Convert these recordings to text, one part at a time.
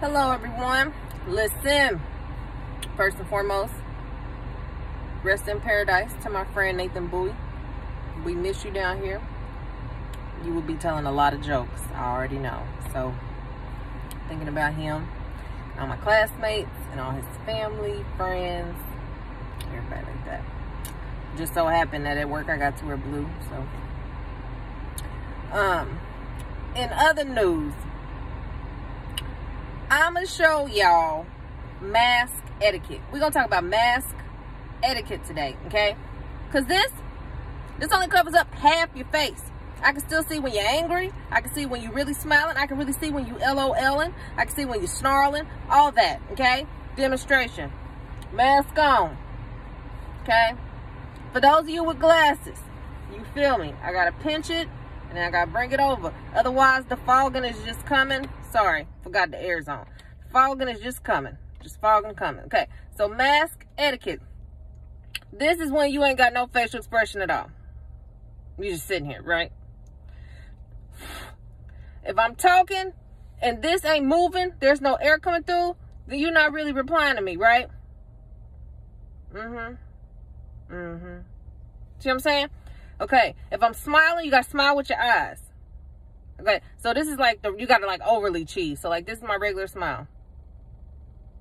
Hello, everyone. Listen, first and foremost, rest in paradise to my friend Nathan Bowie. We miss you down here. You will be telling a lot of jokes. I already know. So, thinking about him, all my classmates, and all his family, friends, everybody like that. Just so happened that at work I got to wear blue. So, um, in other news, I'm going to show y'all mask etiquette. We're to talk about mask etiquette today, okay? Because this, this only covers up half your face. I can still see when you're angry. I can see when you're really smiling. I can really see when you LOLing. I can see when you're snarling. All that, okay? Demonstration. Mask on, okay? For those of you with glasses, you feel me? I got to pinch it and I got to bring it over. Otherwise, the fogging is just coming Sorry, forgot the air's on. Fogging is just coming. Just fogging coming. Okay, so mask etiquette. This is when you ain't got no facial expression at all. You just sitting here, right? If I'm talking and this ain't moving, there's no air coming through, then you're not really replying to me, right? Mm-hmm. Mm-hmm. See what I'm saying? Okay, if I'm smiling, you gotta smile with your eyes. Okay, so this is like the you got to like overly cheese. So like this is my regular smile.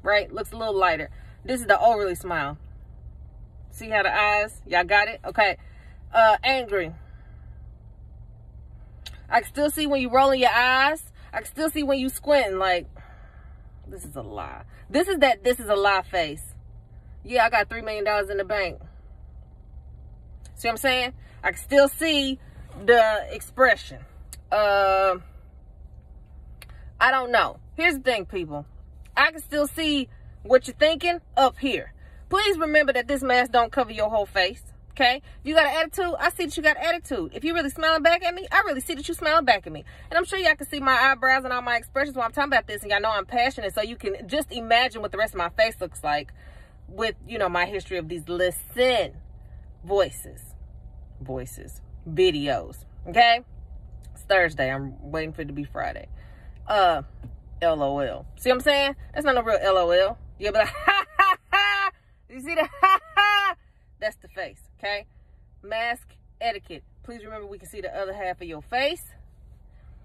Right? Looks a little lighter. This is the overly smile. See how the eyes? Y'all got it? Okay. Uh angry. I can still see when you rolling your eyes. I can still see when you squinting like this is a lie. This is that this is a lie face. Yeah, I got three million dollars in the bank. See what I'm saying? I can still see the expression uh, I don't know. Here's the thing, people. I can still see what you're thinking up here. Please remember that this mask don't cover your whole face. Okay? If you got an attitude, I see that you got attitude. If you really smiling back at me, I really see that you smiling back at me. And I'm sure y'all can see my eyebrows and all my expressions while I'm talking about this. And y'all know I'm passionate. So you can just imagine what the rest of my face looks like with, you know, my history of these listen voices. Voices. Videos. Okay? Thursday. I'm waiting for it to be Friday. Uh, LOL. See what I'm saying? That's not no real LOL. You'll be like, ha ha ha. You see that? Ha ha. That's the face, okay? Mask etiquette. Please remember we can see the other half of your face.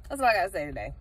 That's all I got to say today.